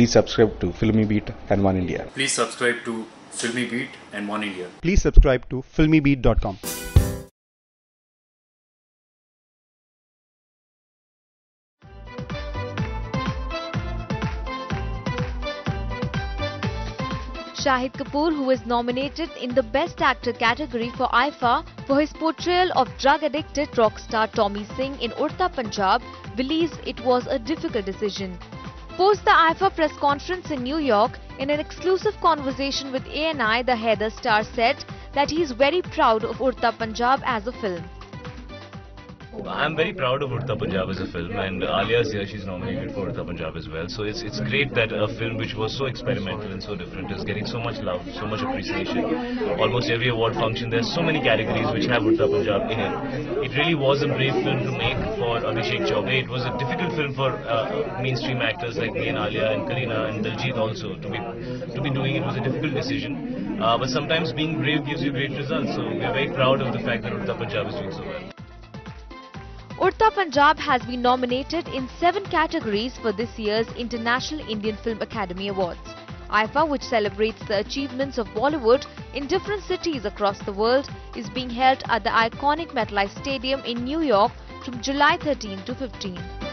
Please subscribe to Filmibeat and One India. Please subscribe to Filmibeat and One India. Please subscribe to filmibeat.com. Shahid Kapoor, who was nominated in the Best Actor category for IIFA for his portrayal of drug-addicted rock star Tommy Singh in Udta Punjab, believes it was a difficult decision. Post the IIFA press conference in New York, in an exclusive conversation with ANI, the Haider star said that he is very proud of Udta Punjab as a film. I'm very proud of Udta Punjab as a film and Alia's here, she's nominated for Udta Punjab as well. So it's, it's great that a film which was so experimental and so different is getting so much love, so much appreciation. Almost every award function, there's so many categories which have Udta Punjab in it. It really was a brave film to make for Abhishek Chaubey. It was a difficult film for uh, mainstream actors like me and Alia and Kareena and Diljit also to be, to be doing. It was a difficult decision. Uh, but sometimes being brave gives you great results. So we're very proud of the fact that Udta Punjab is doing so well. Udta Punjab has been nominated in seven categories for this year's International Indian Film Academy Awards. IIFA, which celebrates the achievements of Bollywood in different cities across the world, is being held at the iconic MetLife Stadium in New York from July 13 to 15.